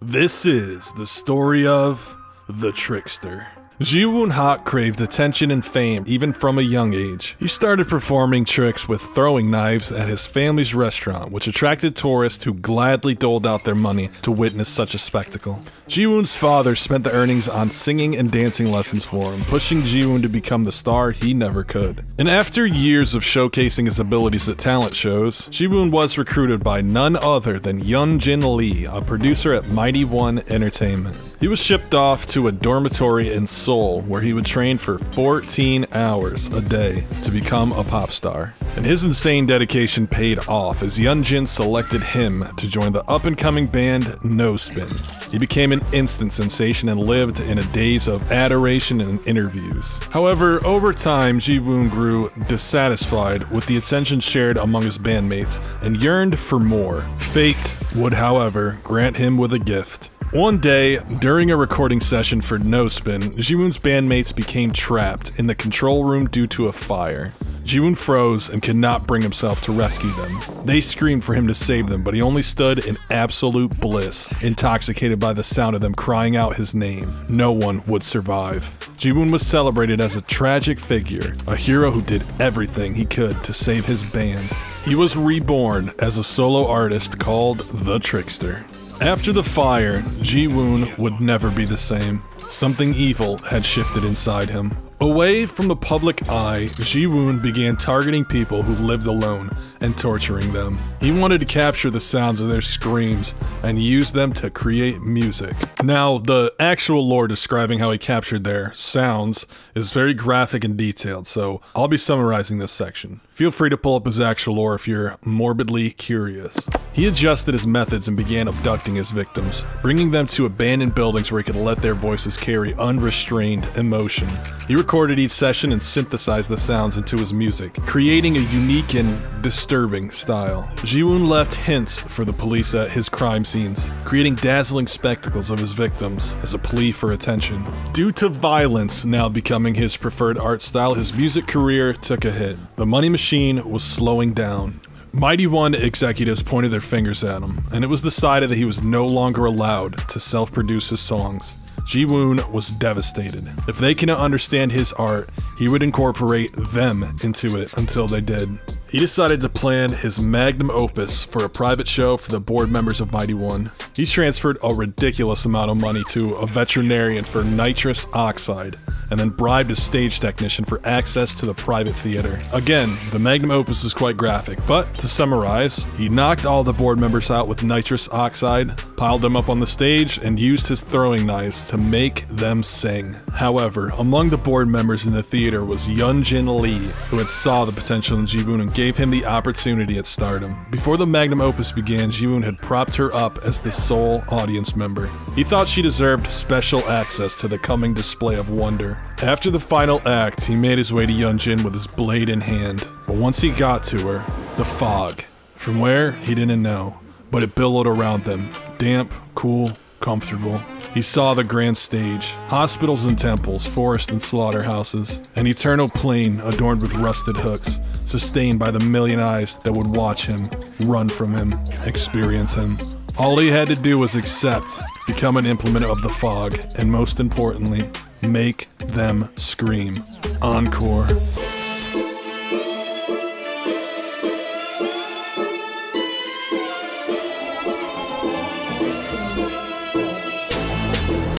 This is the story of the trickster. Ji-woon Hak craved attention and fame even from a young age. He started performing tricks with throwing knives at his family's restaurant, which attracted tourists who gladly doled out their money to witness such a spectacle. Ji-woon's father spent the earnings on singing and dancing lessons for him, pushing Ji-woon to become the star he never could. And after years of showcasing his abilities at talent shows, Ji-woon was recruited by none other than Yun Jin Lee, a producer at Mighty One Entertainment. He was shipped off to a dormitory in Seoul where he would train for 14 hours a day to become a pop star. And his insane dedication paid off as Yunjin selected him to join the up and coming band No Spin. He became an instant sensation and lived in a daze of adoration and interviews. However, over time, Ji Woon grew dissatisfied with the attention shared among his bandmates and yearned for more. Fate would, however, grant him with a gift. One day, during a recording session for No Spin, Jiwoon's bandmates became trapped in the control room due to a fire. Jiwoon froze and could not bring himself to rescue them. They screamed for him to save them, but he only stood in absolute bliss, intoxicated by the sound of them crying out his name. No one would survive. Jiwoon was celebrated as a tragic figure, a hero who did everything he could to save his band. He was reborn as a solo artist called The Trickster. After the fire, Ji Woon would never be the same. Something evil had shifted inside him. Away from the public eye, Ji Woon began targeting people who lived alone and torturing them. He wanted to capture the sounds of their screams and use them to create music. Now, the actual lore describing how he captured their sounds is very graphic and detailed, so I'll be summarizing this section. Feel free to pull up his actual lore if you're morbidly curious. He adjusted his methods and began abducting his victims, bringing them to abandoned buildings where he could let their voices carry unrestrained emotion. He recorded each session and synthesized the sounds into his music, creating a unique and disturbing style. Jiwoon left hints for the police at his crime scenes, creating dazzling spectacles of his victims as a plea for attention. Due to violence now becoming his preferred art style, his music career took a hit. The money machine was slowing down. Mighty One executives pointed their fingers at him, and it was decided that he was no longer allowed to self produce his songs. Ji Woon was devastated. If they cannot understand his art, he would incorporate them into it until they did. He decided to plan his magnum opus for a private show for the board members of Mighty One. He transferred a ridiculous amount of money to a veterinarian for nitrous oxide, and then bribed a stage technician for access to the private theater. Again, the magnum opus is quite graphic, but to summarize, he knocked all the board members out with nitrous oxide, piled them up on the stage, and used his throwing knives to make them sing. However, among the board members in the theater was Yunjin Lee, who had saw the potential in Ji Woon and gave him the opportunity at stardom. Before the magnum opus began, Ji Woon had propped her up as the sole audience member. He thought she deserved special access to the coming display of wonder. After the final act, he made his way to Yunjin with his blade in hand. But once he got to her, the fog. From where, he didn't know, but it billowed around them, damp, cool, comfortable. He saw the grand stage, hospitals and temples, forests and slaughterhouses, an eternal plain adorned with rusted hooks, sustained by the million eyes that would watch him, run from him, experience him. All he had to do was accept, become an implement of the fog, and most importantly, make them scream. Encore.